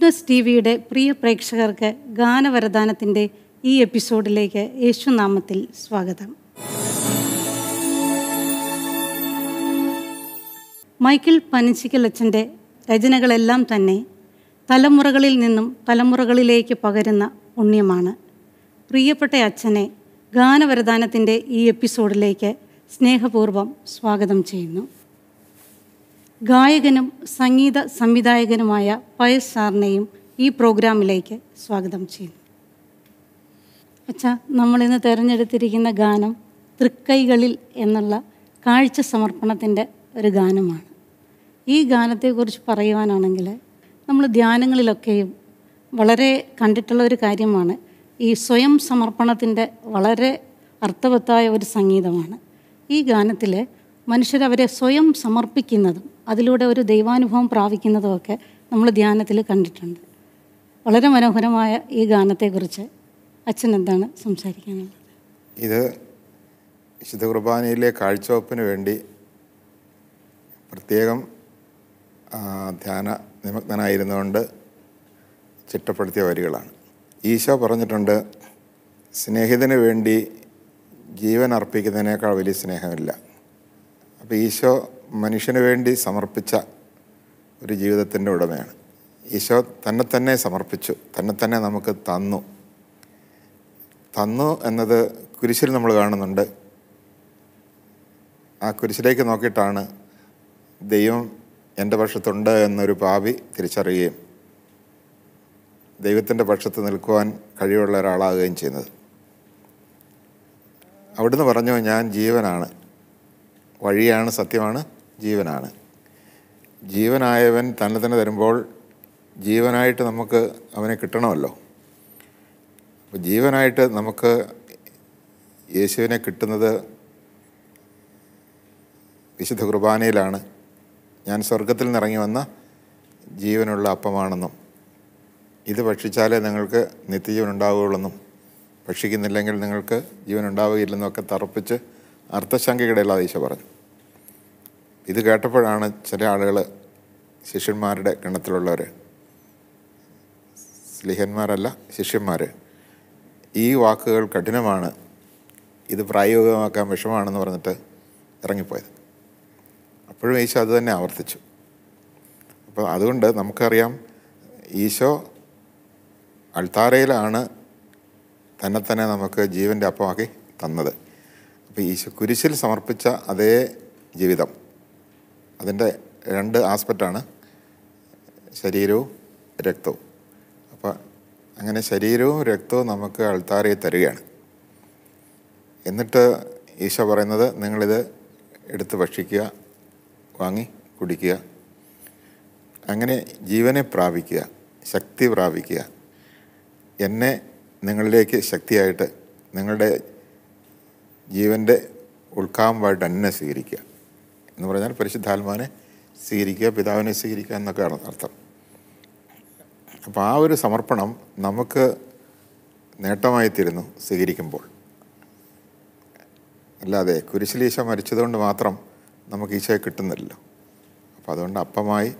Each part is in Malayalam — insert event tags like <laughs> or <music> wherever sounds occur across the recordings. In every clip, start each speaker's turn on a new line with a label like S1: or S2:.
S1: ഗുഡ്നസ് ടി വിയുടെ പ്രിയ പ്രേക്ഷകർക്ക് ഗാനവരദാനത്തിന്റെ ഈ എപ്പിസോഡിലേക്ക് യേശുനാമത്തിൽ സ്വാഗതം. മൈക്കിൾ പനിച്ചിക്കൽ അച്ഛന്റെ രചനകളെല്ലാം തന്നെ തലമുറകളിൽ നിന്നും തലമുറകളിലേക്ക് പകരുന്ന പുണ്യമാണ്. പ്രിയപ്പെട്ട അച്ഛനെ ഗാനവരദാനത്തിന്റെ ഈ എപ്പിസോഡിലേക്ക് സ്നേഹപൂർവം സ്വാഗതം ചെയ്യുന്നു. ഗായകനും സംഗീത സംവിധായകനുമായ പയസ് സാറിനെയും ഈ പ്രോഗ്രാമിലേക്ക് സ്വാഗതം ചെയ്യുന്നു. അച്ഛാ നമ്മളിന്ന് തിരഞ്ഞെടുത്തിരിക്കുന്ന ഗാനം തൃക്കൈകളിൽ എന്നുള്ള കാഴ്ച സമർപ്പണത്തിന്റെ ഒരു ഗാനമാണ്. ഈ ഗാനത്തെക്കുറിച്ച് പറയുവാനാണെങ്കിൽ നമ്മൾ ധ്യാനങ്ങളിലൊക്കെയും വളരെ കണ്ടിട്ടുള്ള ഒരു കാര്യമാണ്. ഈ സ്വയം സമർപ്പണത്തിന്റെ വളരെ അർത്ഥവത്തായ ഒരു സംഗീതമാണ്. ഈ ഗാനത്തിൽ മനുഷ്യരവരെ സ്വയം സമർപ്പിക്കുന്നതും അതിലൂടെ ഒരു ദൈവാനുഭവം പ്രാപിക്കുന്നതുമൊക്കെ നമ്മൾ ധ്യാനത്തിൽ കണ്ടിട്ടുണ്ട്. വളരെ മനോഹരമായ ഈ ഗാനത്തെക്കുറിച്ച് അച്ഛൻ എന്താണ് സംസാരിക്കാനുള്ളത്?
S2: ഇത് വിശുദ്ധ കുർബാനയിലെ കാഴ്ചവെപ്പിന് വേണ്ടി പ്രത്യേകം ധ്യാന നിമഗ്നനായിരുന്നുകൊണ്ട് ചിട്ടപ്പെടുത്തിയ വരികളാണ്. ഈശോ പറഞ്ഞിട്ടുണ്ട് സ്നേഹിതന് വേണ്ടി ജീവൻ അർപ്പിക്കുന്നതിനേക്കാൾ വലിയ സ്നേഹമില്ല. അപ്പോൾ ഈശോ മനുഷ്യന് വേണ്ടി സമർപ്പിച്ച ഒരു ജീവിതത്തിന്റെ ഉടമയാണ്. ഈശോ തന്നെ തന്നെ സമർപ്പിച്ചു തന്നെ തന്നെ നമുക്ക് തന്നു. തന്നു എന്നത് കുരിശിൽ നമ്മൾ കാണുന്നുണ്ട്. ആ കുരിശിലേക്ക് നോക്കിയിട്ടാണ് ദൈവം എന്റെ പക്ഷത്തുണ്ട് എന്നൊരു പാപി തിരിച്ചറിയുകയും ദൈവത്തിന്റെ പക്ഷത്ത് നിൽക്കുവാൻ കഴിവുള്ള ഒരാളാകുകയും ചെയ്യുന്നത്. അവിടുന്ന് പറഞ്ഞു ഞാൻ ജീവനാണ്. വഴിയാണ് സത്യമാണ് ജീവനാണ്. ജീവനായവൻ തന്നെ തന്നെ തരുമ്പോൾ ജീവനായിട്ട് നമുക്ക് അവനെ കിട്ടണമല്ലോ. അപ്പോൾ ജീവനായിട്ട് നമുക്ക് യേശുവിനെ കിട്ടുന്നത് വിശുദ്ധ കുർബാനയിലാണ്. ഞാൻ സ്വർഗത്തിൽ നിന്നിറങ്ങി വന്ന ജീവനുള്ള അപ്പമാണെന്നും ഇത് ഭക്ഷിച്ചാലേ നിങ്ങൾക്ക് നിത്യജീവൻ ഉണ്ടാവുകയുള്ളെന്നും ഭക്ഷിക്കുന്നില്ലെങ്കിൽ നിങ്ങൾക്ക് ജീവൻ ഉണ്ടാവുകയില്ലെന്നും ഒക്കെ തറപ്പിച്ച് അർത്ഥശങ്കയ്ക്കിടയില്ലാതെ ഈശോ പറഞ്ഞു. ഇത് കേട്ടപ്പോഴാണ് ചില ആളുകൾ ശിഷ്യന്മാരുടെ ഗണത്തിലുള്ളവർ സ്ലിഹന്മാരല്ല ശിഷ്യന്മാർ ഈ വാക്കുകൾ കഠിനമാണ്. ഇത് പ്രായോഗികമാക്കാൻ വിഷമാണെന്ന് പറഞ്ഞിട്ട് ഇറങ്ങിപ്പോയത്. അപ്പോഴും ഈശോ അത് തന്നെ ആവർത്തിച്ചു. അപ്പോൾ അതുകൊണ്ട് നമുക്കറിയാം ഈശോ അൾത്താരയിലാണ് തന്നെ തന്നെ നമുക്ക് ജീവന്റെ അപ്പമാക്കി തന്നത്. അപ്പോൾ ഈശോ കുരിശിൽ സമർപ്പിച്ച അതേ ജീവിതം. അതിന്റെ രണ്ട് ആസ്പെക്റ്റാണ് ശരീരവും രക്തവും. അപ്പോൾ അങ്ങനെ ശരീരവും രക്തവും നമുക്ക് അൾത്താറിയെ തരികയാണ്. എന്നിട്ട് ഈശോ പറയുന്നത് നിങ്ങളിത് എടുത്ത് ഭക്ഷിക്കുക വാങ്ങി കുടിക്കുക. അങ്ങനെ ജീവനെ പ്രാപിക്കുക ശക്തി പ്രാപിക്കുക. എന്നെ നിങ്ങളിലേക്ക് ശക്തിയായിട്ട് നിങ്ങളുടെ ജീവന്റെ ഉൾക്കാമ്പായിട്ട് എന്നെ സ്വീകരിക്കുക എന്ന് പറഞ്ഞാൽ പരിശുദ്ധാത്മാനെ സ്വീകരിക്കുക പിതാവിനെ സ്വീകരിക്കുക എന്നൊക്കെയാണ് അർത്ഥം. അപ്പോൾ ആ ഒരു സമർപ്പണം നമുക്ക് നേട്ടമായി തീരുന്നു സ്വീകരിക്കുമ്പോൾ. അല്ലാതെ കുരിശിലീശ മരിച്ചതുകൊണ്ട് മാത്രം നമുക്ക് ഈശോയെ കിട്ടുന്നില്ല അപ്പോൾ അതുകൊണ്ട് അപ്പമായി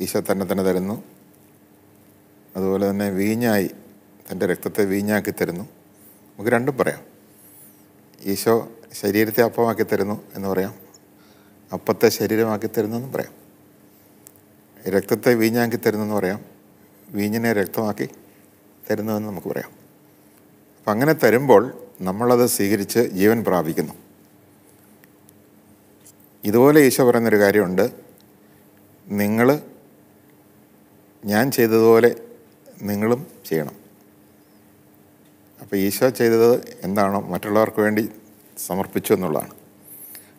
S2: ഈശോ തന്നെ തന്നെ തരുന്നു. അതുപോലെ തന്നെ വീഞ്ഞായി തന്റെ രക്തത്തെ വീഞ്ഞാക്കി തരുന്നു. നമുക്ക് രണ്ടും പറയാം. ഈശോ ശരീരത്തെ അപ്പമാക്കി തരുന്നു എന്ന് പറയാം. അപ്പത്തെ ശരീരമാക്കി തരുന്നു എന്ന് പറയാം. രക്തത്തെ വീഞ്ഞാക്കി തരുന്നു എന്ന് പറയാം. വീഞ്ഞിനെ രക്തമാക്കി തരുന്നു എന്ന് നമുക്ക് പറയാം. അപ്പം അങ്ങനെ തരുമ്പോൾ നമ്മളത് സ്വീകരിച്ച് ജീവൻ പ്രാപിക്കുന്നു. ഇതുപോലെ ഈശോ പറയുന്നൊരു കാര്യമുണ്ട്. നിങ്ങൾ ഞാൻ ചെയ്തതുപോലെ നിങ്ങളും ചെയ്യണം. അപ്പോൾ ഈശോ ചെയ്തത് എന്താണോ മറ്റുള്ളവർക്ക് വേണ്ടി സമർപ്പിച്ചു എന്നുള്ളതാണ്.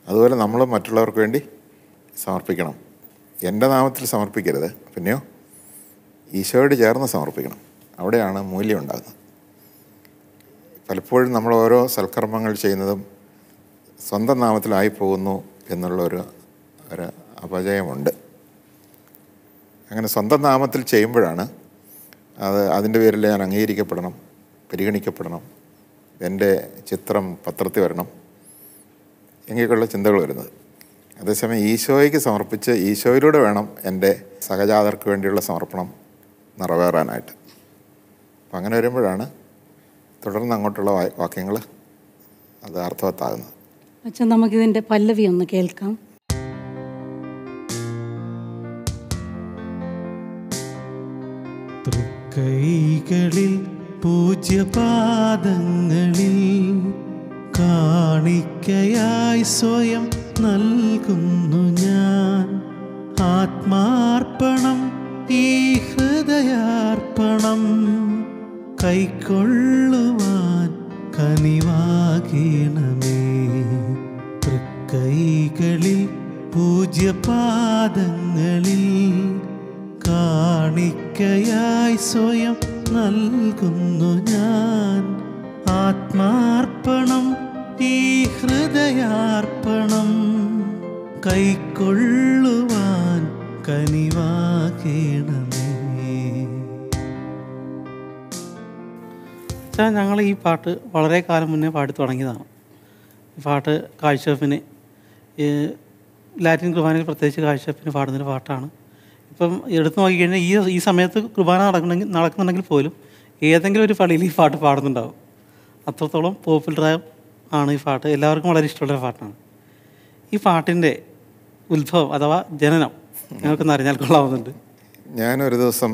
S2: അതുപോലെ നമ്മൾ മറ്റുള്ളവർക്ക് വേണ്ടി സമർപ്പിക്കണം. എന്റെ നാമത്തിൽ സമർപ്പിക്കരുത്. പിന്നെയോ? ഈശോയോട് ചേർന്ന് സമർപ്പിക്കണം. അവിടെയാണ് മൂല്യം ഉണ്ടാകുന്നത്. പലപ്പോഴും നമ്മൾ ഓരോ സൽക്കർമ്മങ്ങൾ ചെയ്യുന്നതും സ്വന്തം നാമത്തിലായി പോകുന്നു എന്നുള്ളൊരു ഒരു അപജയമുണ്ട്. അങ്ങനെ സ്വന്തം നാമത്തിൽ ചെയ്യുമ്പോഴാണ് അത് അതിന്റെ പേരിൽ ഞാൻ അംഗീകരിക്കപ്പെടണം. പരിഗണിക്കപ്പെടണം. എന്റെ ചിത്രം പത്രത്തിൽ വരണം. എങ്ങനെയൊക്കെയുള്ള ചിന്തകൾ വരുന്നത്. അതേസമയം ഈശോയ്ക്ക് സമർപ്പിച്ച് ഈശോയിലൂടെ വേണം എന്റെ സഹജാതർക്ക് വേണ്ടിയുള്ള സമർപ്പണം നിറവേറാനായിട്ട്. അപ്പം അങ്ങനെ വരുമ്പോഴാണ് തുടർന്ന് അങ്ങോട്ടുള്ള വാക്യങ്ങൾ അത് അർത്ഥവത്താകുന്നത്.
S1: അച്ഛൻ നമുക്കിതിന്റെ പല്ലവി ഒന്ന് കേൾക്കാം.
S3: തൃക്കൈകളിൽ പൂജ്യപാദങ്ങളിൽ കാണിക്കയായി സ്വയം നൽകുന്നു ഞാൻ. ആത്മാർപ്പണം ഈ ഹൃദയാർപ്പണം കൈക്കൊള്ളുവാൻ കനിവാകണമേ. തൃക്കൈകളിൽ പൂജ്യപാദങ്ങളിൽ കാണിക്കയായി സ്വയം നൽകുന്നു ഞാൻ. ആത്മാർപ്പണം ഈ ഹൃദയാർപ്പണം കൈക്കൊള്ളുവാൻ കനിവാകേണമേ.
S4: ഞങ്ങൾ ഈ പാട്ട് വളരെ കാലം മുന്നേ പാടി തുടങ്ങിയതാണ്. ഈ പാട്ട് കാഴ്ചവെപ്പിന് ലാറ്റിൻ കുർബാനയിൽ പ്രത്യേകിച്ച് കാഴ്ചവെപ്പിന് പാടുന്നൊരു പാട്ടാണ്. ഇപ്പം എടുത്തു നോക്കിക്കഴിഞ്ഞാൽ ഈ ഈ സമയത്ത് കുർബാന നടക്കണമെങ്കിൽ നടക്കുന്നുണ്ടെങ്കിൽ പോലും ഏതെങ്കിലും ഒരു പള്ളിയിൽ ഈ പാട്ട് പാടുന്നുണ്ടാവും. അത്രത്തോളം പോപ്പുലറായ ആണ് ഈ പാട്ട്. എല്ലാവർക്കും വളരെ ഇഷ്ടമുള്ള പാട്ടാണ്. ഈ പാട്ടിന്റെ ഉത്ഭവം അഥവാ ജനനം ഞങ്ങൾക്കൊന്ന് അറിഞ്ഞാൽ കൊള്ളാവുന്നുണ്ട്.
S2: ഞാനൊരു ദിവസം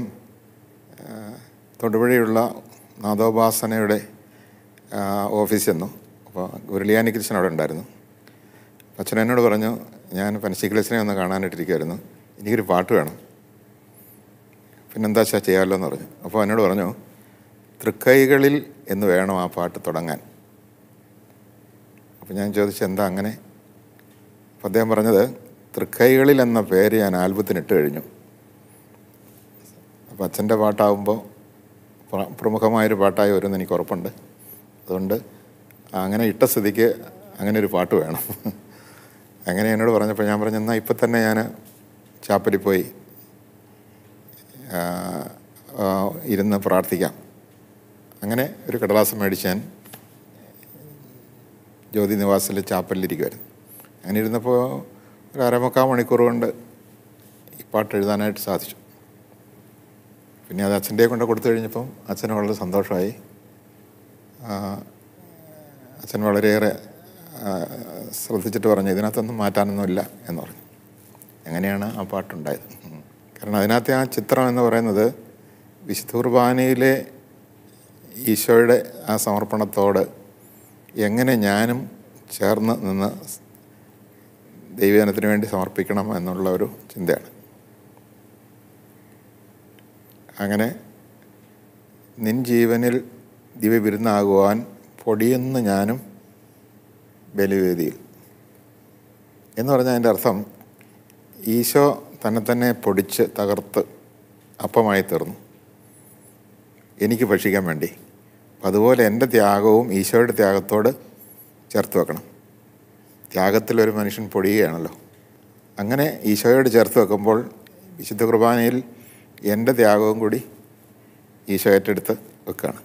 S2: തൊടുപുഴയുള്ള നാദോപാസനയുടെ ഓഫീസിൽ ചെന്നു. അപ്പോൾ ഗുരുലിയാനി കൃഷ്ണൻ അവിടെ ഉണ്ടായിരുന്നു. അച്ഛൻ എന്നോട് പറഞ്ഞു ഞാൻ പനശീകൃഷ്ണനെ ഒന്ന് കാണാനായിട്ടിരിക്കുമായിരുന്നു എനിക്കൊരു പാട്ട് വേണം. പിന്നെന്താ വെച്ചാൽ ചെയ്യാമല്ലോ പറഞ്ഞു. അപ്പോൾ എന്നോട് പറഞ്ഞു തൃക്കൈകളിൽ എന്ന് വേണം ആ പാട്ട് തുടങ്ങാൻ? അപ്പോൾ ഞാൻ ചോദിച്ചു എന്താ അങ്ങനെ? അപ്പോൾ അദ്ദേഹം പറഞ്ഞത് തൃക്കൈകളിൽ എന്ന പേര് ഞാൻ ആൽബത്തിനിട്ട് കഴിഞ്ഞു. അപ്പോൾ അച്ഛന്റെ പാട്ടാകുമ്പോൾ പ്ര- പ്രമുഖമായൊരു പാട്ടായി വരുമെന്ന് എനിക്ക് ഉറപ്പുണ്ട്. അതുകൊണ്ട് അങ്ങനെ ഇട്ട സ്ഥിതിക്ക് അങ്ങനെ ഒരു പാട്ട് വേണം. <laughs> അങ്ങനെ എന്നോട് പറഞ്ഞപ്പോൾ ഞാൻ പറഞ്ഞു എന്നാൽ ഇപ്പം തന്നെ ഞാൻ ചാപ്പലിൽ പോയി ഇരുന്ന് പ്രാർത്ഥിക്കാം. അങ്ങനെ ഒരു കടലാസം മേടിച്ച് ഞാൻ ജ്യോതി നിവാസിലെ ചാപ്പലിലിരിക്കുമായിരുന്നു അങ്ങനെ ഇരുന്നപ്പോൾ ഒരു അരമുക്കാൽ മണിക്കൂർ കൊണ്ട് ഈ പാട്ട് എഴുതാനായിട്ട് സാധിച്ചു. പിന്നെ അത് അച്ഛന്റെ കൊണ്ട് കൊടുത്തു കഴിഞ്ഞപ്പം അച്ഛന് വളരെ സന്തോഷമായി. അച്ഛൻ വളരെയേറെ ശ്രദ്ധിച്ചിട്ട് പറഞ്ഞു ഇതിനകത്തൊന്നും മാറ്റാനൊന്നുമില്ല എന്ന് പറഞ്ഞു. എങ്ങനെയാണ് ആ പാട്ടുണ്ടായത്. കാരണം അതിനകത്തെ ആ ചിത്രം എന്ന് പറയുന്നത് വിശുദ്ധ കുർബാനയിലെ ഈശോയുടെ ആ സമർപ്പണത്തോട് എങ്ങനെ ഞാനും ചേർന്ന് നിന്ന് ദൈവജനത്തിന് വേണ്ടി സമർപ്പിക്കണം എന്നുള്ള ഒരു ചിന്തയാണ്. അങ്ങനെ നിൻ ജീവനിൽ ദിവ്യവിരുന്നാകുവാൻ പൊടിയെന്ന് ഞാനും ബലിവേദിയിൽ. എന്ന് പറഞ്ഞാൽ അതിന്റെ അർത്ഥം ഈശോ തന്നെ തന്നെ പൊടിച്ച് തകർത്ത് അപ്പമായി തീർന്നു എനിക്ക് ഭക്ഷിക്കാൻ വേണ്ടി. അതുപോലെ എന്റെ ത്യാഗവും ഈശോയുടെ ത്യാഗത്തോട് ചേർത്ത് വെക്കണം. ത്യാഗത്തിലൊരു മനുഷ്യൻ പൊടിയുകയാണല്ലോ. അങ്ങനെ ഈശോയോട് ചേർത്ത് വെക്കുമ്പോൾ വിശുദ്ധ കുർബാനയിൽ എന്റെ ത്യാഗവും കൂടി ഈശോ ഏറ്റെടുത്ത് വെക്കുകയാണ്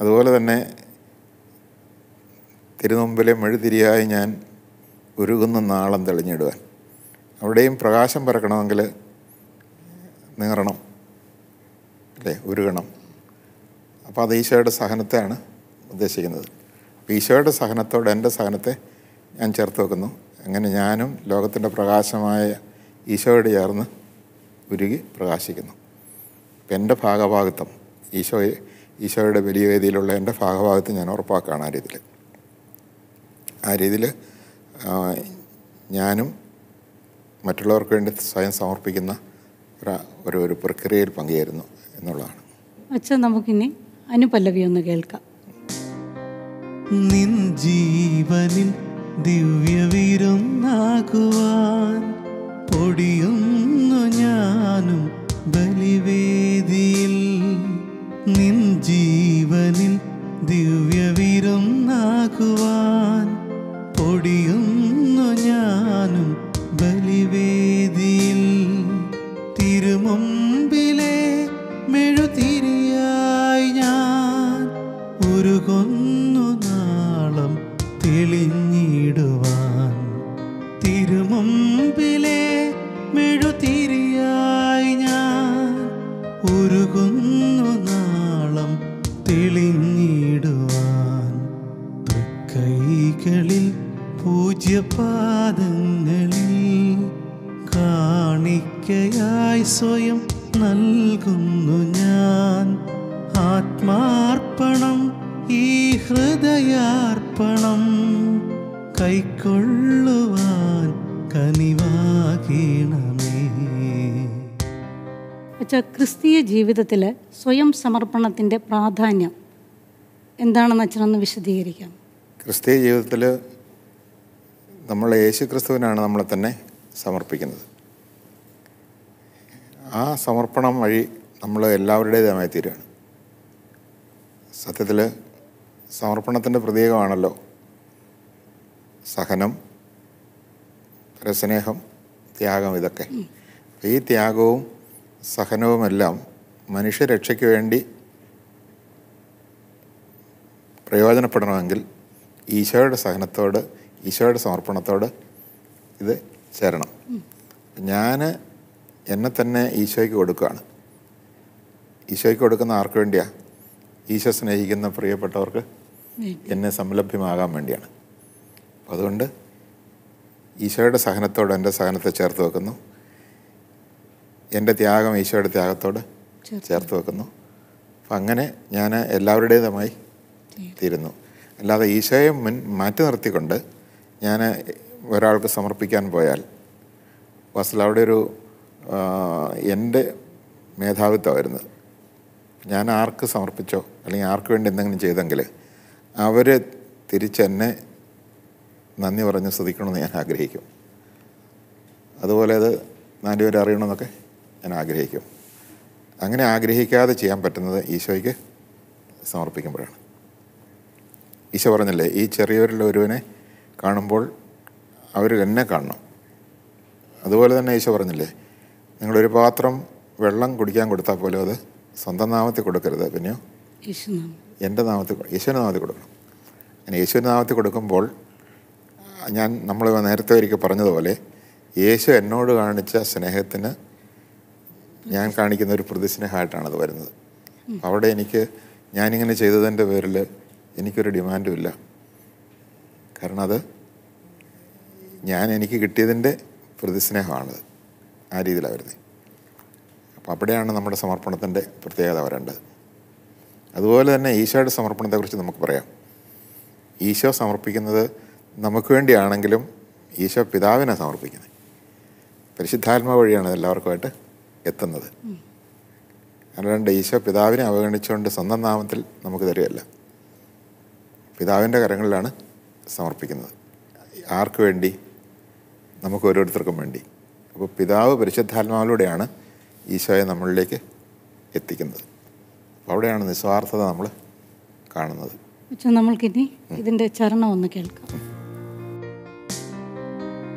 S2: അതുപോലെ തന്നെ തിരുമുമ്പിലെ മെഴുതിരിയായി ഞാൻ ഉരുകുന്ന നാളം തെളിഞ്ഞിടുവാൻ. അവിടെയും പ്രകാശം പരക്കണമെങ്കിൽ നീറണം അല്ലേ? ഉരുകണം. അപ്പോൾ അത് ഈശോയുടെ സഹനത്തെയാണ് ഉദ്ദേശിക്കുന്നത്. അപ്പോൾ ഈശോയുടെ സഹനത്തോട് എന്റെ സഹനത്തെ ഞാൻ ചേർത്ത് വെക്കുന്നു. അങ്ങനെ ഞാനും ലോകത്തിന്റെ പ്രകാശമായ ഈശോയോട് ചേർന്ന് ഉരുകി പ്രകാശിക്കുന്നു. അപ്പം എന്റെ ഭാഗഭാഗത്വം ഈശോ ഈശോയുടെ വലിയ വേദിയിലുള്ള എന്റെ ഭാഗഭാഗത്ത് ഞാൻ ഉറപ്പാക്കുകയാണ് ആ രീതിയിൽ. ആ രീതിയിൽ ഞാനും മറ്റുള്ളവർക്ക് വേണ്ടി സ്വയം സമർപ്പിക്കുന്ന ഒരു ഒരു പ്രക്രിയയിൽ പങ്കുചേരുന്നു എന്നുള്ളതാണ്.
S1: അച്ഛൻ നമുക്കിനി അനുപല്ലവി ഒന്ന് കേൾക്കാം.
S3: നിൻ ജീവനിൽ ദിവ്യവിരുന്നാകുവാൻ പൊടിയുന്നു ഞാനും ബലിവേദിയിൽ. നിൻ ജീവനിൽ ദിവ്യവിരുന്നാകുവാൻ പൊടിയുന്നു
S1: അച്ഛാ ക്രിസ്തീയ ജീവിതത്തിൽ സ്വയം സമർപ്പണത്തിന്റെ പ്രാധാന്യം എന്താണെന്ന് അച്ഛനൊന്ന് വിശദീകരിക്കാം.
S2: ക്രിസ്തീയ ജീവിതത്തിൽ നമ്മൾ യേശു ക്രിസ്തുവിനാണ് നമ്മളെ തന്നെ സമർപ്പിക്കുന്നത്. ആ സമർപ്പണം വഴി നമ്മൾ എല്ലാവരുടേതുമായി തീരുകയാണ്. സത്യത്തിൽ സമർപ്പണത്തിന്റെ പ്രതീകമാണല്ലോ സഹനം പരസ്നേഹം ത്യാഗം ഇതൊക്കെ. ഈ ത്യാഗവും സഹനവുമെല്ലാം മനുഷ്യരക്ഷയ്ക്ക് വേണ്ടി പ്രയോജനപ്പെടണമെങ്കിൽ ഈശോയുടെ സഹനത്തോട് ഈശോയുടെ സമർപ്പണത്തോട് ഇത് ചേരണം. ഞാൻ എന്നെ തന്നെ ഈശോയ്ക്ക് കൊടുക്കുകയാണ്. ഈശോയ്ക്ക് കൊടുക്കുന്ന ആർക്ക് വേണ്ടിയാണ് ഈശോ സ്നേഹിക്കുന്ന പ്രിയപ്പെട്ടവർക്ക് എന്നെ സംലഭ്യമാകാൻ വേണ്ടിയാണ്. അതുകൊണ്ട് ഈശോയുടെ സഹനത്തോട് എന്റെ സഹനത്തെ ചേർത്ത് വെക്കുന്നു. എന്റെ ത്യാഗം ഈശോയുടെ ത്യാഗത്തോട് ചേർത്ത്. വെക്കുന്നു. അപ്പം അങ്ങനെ ഞാൻ എല്ലാവരുടേതുമായി തീരുന്നു. അല്ലാതെ ഈശോയെ മുൻ മാറ്റി നിർത്തിക്കൊണ്ട് ഞാൻ ഒരാൾക്ക് സമർപ്പിക്കാൻ പോയാൽ വാസ്തവത്തിൽ അവിടെ ഒരു എന്റെ മേധാവിത്വമായിരുന്നു. ഞാൻ ആർക്ക് സമർപ്പിച്ചോ അല്ലെങ്കിൽ ആർക്ക് വേണ്ടി എന്തെങ്കിലും ചെയ്തെങ്കിൽ അവർ തിരിച്ചെന്നെ നന്ദി പറഞ്ഞ് ശ്രദ്ധിക്കണമെന്ന് ഞാൻ ആഗ്രഹിക്കും. അതുപോലെ അത് നാലുപേരെ അറിയണമെന്നൊക്കെ ഞാൻ ആഗ്രഹിക്കും. അങ്ങനെ ആഗ്രഹിക്കാതെ ചെയ്യാൻ പറ്റുന്നത് ഈശോയ്ക്ക് സമർപ്പിക്കുമ്പോഴാണ്. ഈശോ പറഞ്ഞല്ലേ ഈ ചെറിയവരിൽ ഒരുവനെ കാണുമ്പോൾ അവർ എന്നെ കാണണം. അതുപോലെ തന്നെ ഈശോ പറഞ്ഞില്ലേ നിങ്ങളൊരു പാത്രം വെള്ളം കുടിക്കാൻ കൊടുത്താൽ പോലും അത് സ്വന്തം നാമത്തിൽ കൊടുക്കരുത് പിന്നെയോ? എന്റെ നാമത്തിൽ യേശുവിന്റെ നാമത്തിൽ കൊടുക്കണം. അങ്ങനെ യേശുവിന്റെ നാമത്തിൽ കൊടുക്കുമ്പോൾ ഞാൻ നമ്മൾ നേരത്തെ ഒരിക്കൽ പറഞ്ഞതുപോലെ യേശു എന്നോട് കാണിച്ച സ്നേഹത്തിന് ഞാൻ കാണിക്കുന്ന ഒരു പ്രതിസ്നേഹമായിട്ടാണത് വരുന്നത്. അവിടെ എനിക്ക് ഞാനിങ്ങനെ ചെയ്തതിന്റെ പേരിൽ എനിക്കൊരു ഡിമാൻഡും ഇല്ല കാരണം അത് ഞാൻ എനിക്ക് കിട്ടിയതിന്റെ പ്രതിസ്നേഹമാണത്. ആ രീതിയിലാണ് വരുന്നത്. അപ്പോൾ അവിടെയാണ് നമ്മുടെ സമർപ്പണത്തിന്റെ പ്രത്യേകത വരേണ്ടത്. അതുപോലെ തന്നെ ഈശോയുടെ സമർപ്പണത്തെക്കുറിച്ച് നമുക്ക് പറയാം. ഈശോ സമർപ്പിക്കുന്നത് നമുക്ക് വേണ്ടിയാണെങ്കിലും ഈശോ പിതാവിനെ സമർപ്പിക്കുന്നത്. പരിശുദ്ധാത്മ വഴിയാണ് എല്ലാവർക്കുമായിട്ട് എത്തുന്നത്. അല്ലാണ്ട് ഈശോ പിതാവിനെ അവഗണിച്ചുകൊണ്ട് സ്വന്തം നാമത്തിൽ നമുക്ക് തരികയല്ല. പിതാവിന്റെ കരങ്ങളിലാണ് സമർപ്പിക്കുന്നത്. ആർക്ക് വേണ്ടി? നമുക്ക് ഓരോരുത്തർക്കും വേണ്ടി. അപ്പോൾ പിതാവ് പരിശുദ്ധാത്മാവിലൂടെയാണ് ഈശോയെ നമ്മളിലേക്ക് എത്തിക്കുന്നത്. അപ്പോൾ അവിടെയാണ് നിസ്വാർത്ഥത നമ്മൾ കാണുന്നത്.
S1: അച്ഛൻ നമ്മൾക്കിനി ഇതിന്റെ ചരണം ഒന്ന് കേൾക്കാം.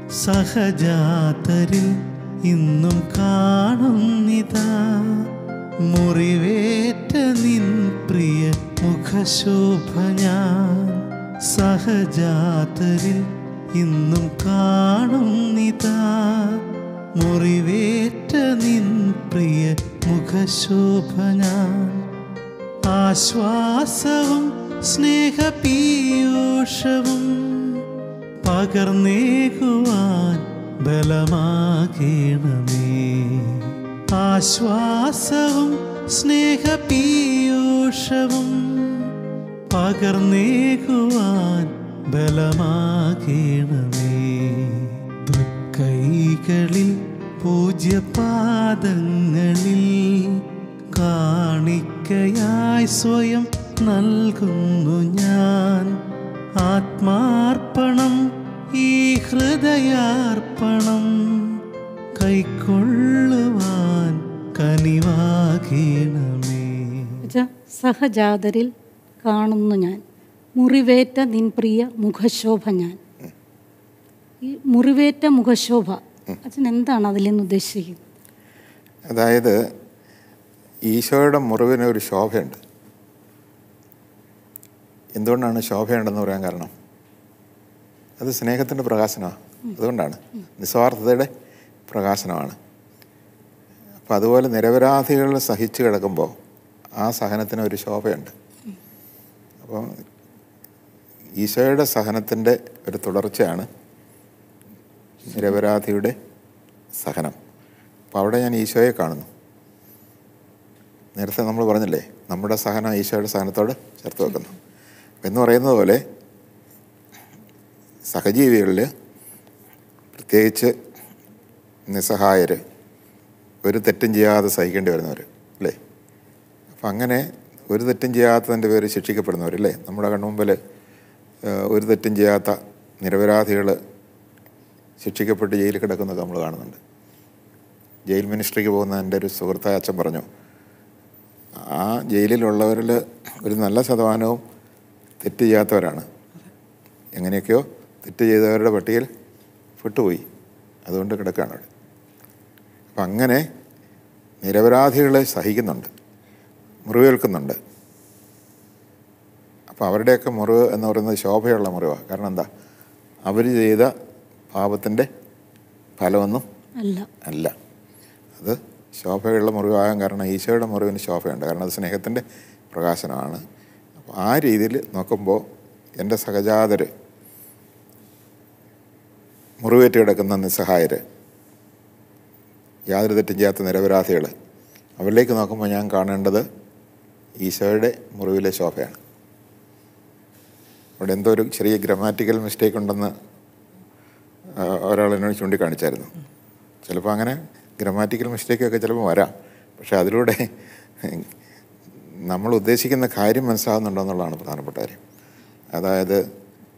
S3: സഹജാതരിൽ ഇന്നും കാണുന്നിതാ മുറിവേറ്റ നിൻ പ്രിയ മുഖശോഭ ഞാൻ സഹജാതരിൽ ഇന്നും കാണുന്നിതാ മുറിവേറ്റ നിൻ പ്രിയ മുഖശോഭ ഞാൻ ആശ്വാസവും സ്നേഹപീയൂഷവും പകർന്നേകുവാൻ ബലമാകണമേ. ആശ്വാസവും സ്നേഹപീയൂഷവും പകർന്നേകുവാൻ ബലമാകണമേ. തൃക്കൈകളിൽ പൂജ്യപാദങ്ങളിൽ കാണിക്കയായി സ്വയം നൽകുന്നു ഞാൻ. ആത്മാർപ്പണം ഈ ഹൃദയാർപ്പണം കൈക്കൊള്ളുവാൻ കനിവാകണമേ.
S1: അച്ഛാ സഹജാതരിൽ കാണുന്നു ഞാൻ. മുറിവേറ്റ നിൻ പ്രിയ മുഖശോഭ ഞാൻ. ഈ മുറിവേറ്റ മുഖശോഭ അച്ഛൻ എന്താണ് അതിൽ നിന്ന് ഉദ്ദേശിക്കുന്നത്?
S2: അതായത് ഈശോയുടെ മുറിവിന് ഒരു ശോഭയുണ്ട്. എന്തുകൊണ്ടാണ് ശോഭയുണ്ടെന്ന് പറയാൻ കാരണം? അത് സ്നേഹത്തിന്റെ പ്രകാശനമാണ്. അതുകൊണ്ടാണ്. നിസ്വാർത്ഥതയുടെ പ്രകാശനമാണ്. അപ്പം അതുപോലെ നിരപരാധികൾ സഹിച്ചു കിടക്കുമ്പോൾ ആ സഹനത്തിന് ഒരു ശോഭയുണ്ട്. അപ്പോൾ ഈശോയുടെ സഹനത്തിന്റെ ഒരു തുടർച്ചയാണ് നിരപരാധിയുടെ സഹനം. അപ്പോൾ അവിടെ ഞാൻ ഈശോയെ കാണുന്നു. നേരത്തെ നമ്മൾ പറഞ്ഞില്ലേ നമ്മുടെ സഹനം ഈശോയുടെ സഹനത്തോട് ചേർത്ത് വെക്കുന്നു. എന്ന് പറയുന്നത് പോലെ സഹജീവികളിൽ പ്രത്യേകിച്ച് നിസ്സഹായർ ഒരു തെറ്റും ചെയ്യാതെ സഹിക്കേണ്ടി വരുന്നവർ അല്ലേ? അപ്പം അങ്ങനെ ഒരു തെറ്റും ചെയ്യാത്തതിന്റെ പേര് ശിക്ഷിക്കപ്പെടുന്നവർ അല്ലേ നമ്മുടെ കണ്ണുമ്പിൽ ഒരു തെറ്റും ചെയ്യാത്ത നിരപരാധികൾ ശിക്ഷിക്കപ്പെട്ട് ജയിലിൽ കിടക്കുന്നത് നമ്മൾ കാണുന്നുണ്ട്. ജയിൽ മിനിസ്ട്രിക്ക് പോകുന്ന എന്റെ ഒരു സുഹൃത്തായ അച്ഛൻ പറഞ്ഞു ആ ജയിലിലുള്ളവരിൽ ഒരു നല്ല ശതമാനവും തെറ്റ് ചെയ്യാത്തവരാണ്. എങ്ങനെയൊക്കെയോ തെറ്റ് ചെയ്തവരുടെ പട്ടികയിൽ പെട്ടുപോയി. അതുകൊണ്ട് കിടക്കുകയാണ് അവിടെ. അപ്പം അങ്ങനെ നിരപരാധികളെ സഹിക്കുന്നുണ്ട്. മുറിവേൽക്കുന്നുണ്ട്. അപ്പോൾ അവരുടെയൊക്കെ മുറിവ് എന്ന് പറയുന്നത് ശോഭയുള്ള മുറിവാണ്. കാരണം എന്താ? അവർ ചെയ്ത പാപത്തിന്റെ ഫലമൊന്നും
S1: അല്ല.
S2: അല്ല. അത് ശോഭയുള്ള മുറിവാകാൻ കാരണം ഈശോയുടെ മുറിവിന് ശോഭയുണ്ട്. കാരണം അത് സ്നേഹത്തിന്റെ പ്രകാശനമാണ്. അപ്പോൾ ആ രീതിയിൽ നോക്കുമ്പോൾ എന്റെ സഹജാതർ മുറിവേറ്റ് കിടക്കുന്ന നിസ്സഹായർ യാതൊരു തെറ്റും ചെയ്യാത്ത നിരപരാധികൾ അവരിലേക്ക് നോക്കുമ്പോൾ ഞാൻ കാണേണ്ടത് ഈശോയുടെ മുറിവിലെ ശോഭയാണ്. അവിടെ എന്തോ ഒരു ചെറിയ ഗ്രമാറ്റിക്കൽ മിസ്റ്റേക്ക് ഉണ്ടെന്ന് ഒരാൾ എന്നോട് ചൂണ്ടിക്കാണിച്ചായിരുന്നു. ചിലപ്പോൾ അങ്ങനെ ഗ്രമാറ്റിക്കൽ മിസ്റ്റേക്കൊക്കെ ചിലപ്പോൾ വരാം. പക്ഷേ അതിലൂടെ നമ്മൾ ഉദ്ദേശിക്കുന്ന കാര്യം മനസ്സിലാകുന്നുണ്ടോ എന്നുള്ളതാണ് പ്രധാനപ്പെട്ട കാര്യം. അതായത്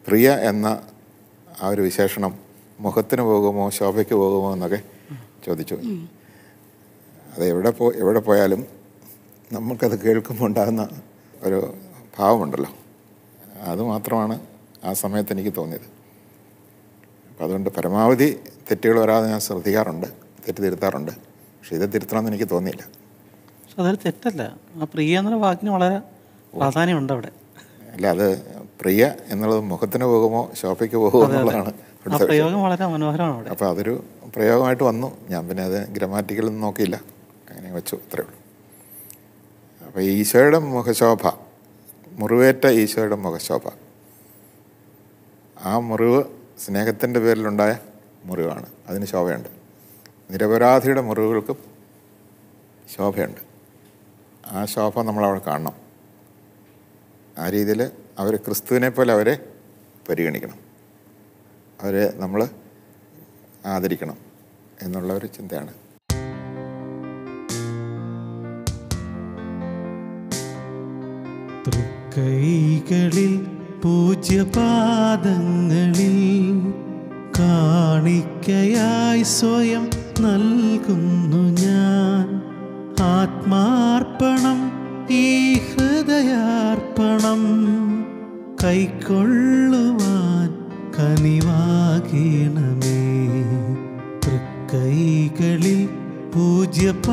S2: പ്രിയ എന്ന ആ ഒരു വിശേഷണം മുഖത്തിന് പോകുമോ ശോഭയ്ക്ക് പോകുമോ എന്നൊക്കെ ചോദിച്ചു. അത് എവിടെ പോ എവിടെ പോയാലും നമുക്കത് കേൾക്കുമ്പോൾ ഉണ്ടാകുന്ന ഒരു ഭാവമുണ്ടല്ലോ. അതുമാത്രമാണ് ആ സമയത്ത് എനിക്ക് തോന്നിയത്. അപ്പം അതുകൊണ്ട് പരമാവധി തെറ്റുകൾ വരാതെ ഞാൻ ശ്രദ്ധിക്കാറുണ്ട് തെറ്റ് തിരുത്താറുണ്ട് പക്ഷെ ഇത് തിരുത്തണമെന്ന് എനിക്ക് തോന്നിയില്ല.
S4: അതൊരു തെറ്റല്ല. ആ പ്രിയ എന്നുള്ള വാക്കിന് വളരെ പ്രാധാന്യമുണ്ട് അവിടെ.
S2: അല്ല അത് പ്രിയ എന്നുള്ളത് മുഖത്തിന് പോകുമോ ഷോപ്പിക്ക് പോകുമോ എന്നുള്ളതാണ്.
S4: പ്രയോഗം വളരെ മനോഹരമാണ്
S2: അപ്പോൾ അതൊരു പ്രയോഗമായിട്ട് വന്നു. ഞാൻ പിന്നെ അത് ഗ്രമാറ്റിക്കലൊന്നും നോക്കിയില്ല. അങ്ങനെ വെച്ചു അത്രേ ഉള്ളൂ. അപ്പോൾ ഈശോയുടെ മുഖശോഭ മുറിവേറ്റ ഈശോയുടെ മുഖശോഭ. ആ മുറിവ് സ്നേഹത്തിന്റെ പേരിലുണ്ടായ മുറിവാണ്. അതിന് ശോഭയുണ്ട്. നിരപരാധിയുടെ മുറിവുകൾക്ക് ശോഭയുണ്ട്. ആ ശോഭ നമ്മളവിടെ കാണണം. ആ രീതിയിൽ അവർ ക്രിസ്തുവിനെ പോലെ അവരെ പരിഗണിക്കണം. അവരെ നമ്മൾ ആദരിക്കണം എന്നുള്ള ഒരു ചിന്തയാണ്.
S3: തൃക്കൈകളിൽ പൂജ്യപാദങ്ങളിൽ കാണിക്കയായി സ്വയം നൽകുന്നു ഞാൻ. ആത്മാർപ്പണം ഈ ഹൃദയാർപ്പണം കൈക്കൊള്ളുവാൻ കനിവാകണമേ. തൃക്കൈകളിൽ പൂജ്യപാദങ്ങളിൽ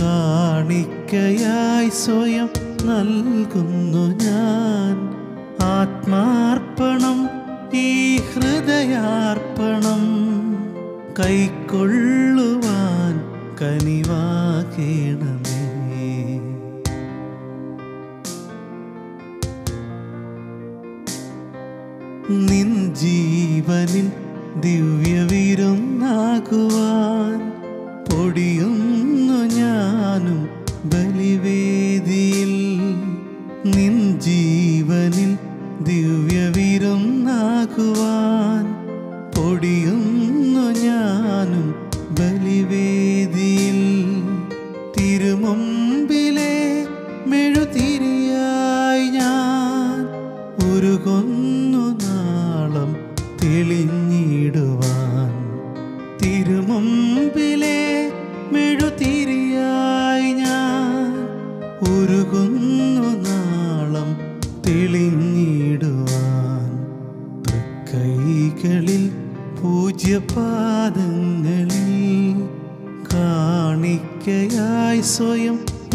S3: കാണിക്കയായി സ്വയം നൽകുന്നു ഞാൻ. ആത്മാർപ്പണം ഈ ഹൃദയാർപ്പണം കൈക്കൊള്ളുവാൻ കനിവാകണമേ. നിൻ ജീവനിൽ ദിവ്യവിരുന്നാകുവാൻ പൊടിയുന്നു ഞാനും ബലിവേദിയിൽ. നിൻ ജീവനിൽ ദിവ്യവിരുന്നാകുവാൻ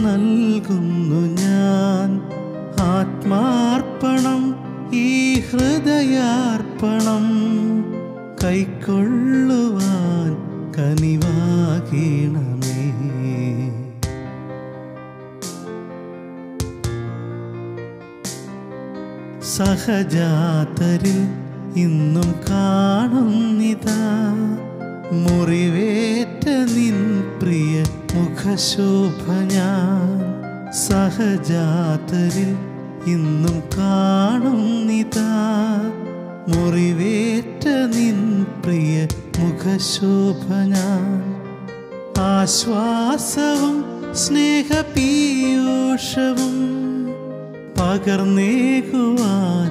S3: നൽകുന്നു ഞാൻ. ആത്മാർപ്പണം ഈ ഹൃദയാർപ്പണം കൈക്കൊള്ളുവാൻ കനിവാകീണമേ. സഹജാതരിൽ ഇന്നും കാണുന്നിതാ. മുറിവേറ്റ നിൻ പ്രിയ മുഖശോഭ ഞാൻ സഹജാതരിൽ ഇന്നും കാണുന്നിതാ മുറിവേറ്റ നിൻ പ്രിയ മുഖശോഭ ഞാൻ ആശ്വാസവും സ്നേഹപീയൂഷവും പകർന്നേകുവാൻ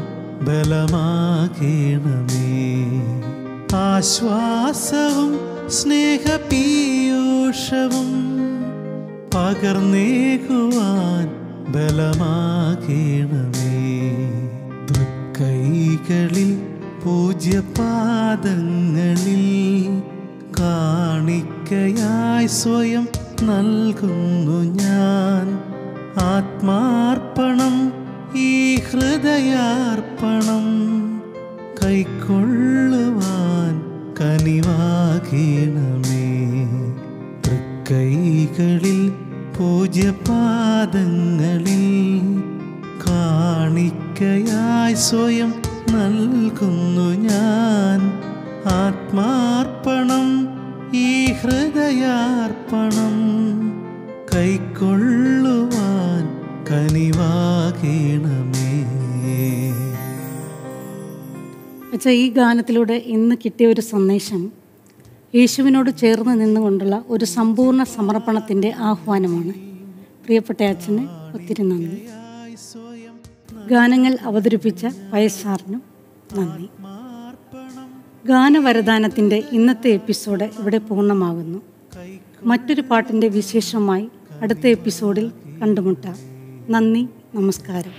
S3: ബലമാകണമേ. ആശ്വാസവും സ്നേഹപീയൂഷവും പകർന്നേകുവാൻ ബലമാകണമേ. തൃക്കൈകളിൽ പൂജ്യപാദങ്ങളിൽ കാണിക്കയായി സ്വയം നൽകുന്നു ഞാൻ. ആത്മാർപ്പണം ഈ ഹൃദയാർപ്പണം കൈക്കൊള്ളുവാൻ കനിവാകണമേ. തൃക്കൈകളിൽ പൂജ്യപാദങ്ങളിൽ കാണിക്കയായി സ്വയം നൽകുന്നു ഞാൻ. ആത്മാർപ്പണം ഈ ഹൃദയാർപ്പണം കൈക്കൊള്ളുവാൻ കനിവാകണമേ.
S1: അച്ഛാ ഈ ഗാനത്തിലൂടെ ഇന്ന് കിട്ടിയ ഒരു സന്ദേശം യേശുവിനോട് ചേർന്ന് നിന്നുകൊണ്ടുള്ള ഒരു സമ്പൂർണ സമർപ്പണത്തിന്റെ ആഹ്വാനമാണ്. പ്രിയപ്പെട്ട അച്ഛന് ഒത്തിരി നന്ദി. ഗാനങ്ങൾ അവതരിപ്പിച്ച വയസ്സാറിനും നന്ദി. ഗാനവരദാനത്തിന്റെ ഇന്നത്തെ എപ്പിസോഡ് ഇവിടെ പൂർണമാകുന്നു. മറ്റൊരു പാട്ടിന്റെ വിശേഷമായി അടുത്ത എപ്പിസോഡിൽ കണ്ടുമുട്ടാം. നന്ദി നമസ്കാരം.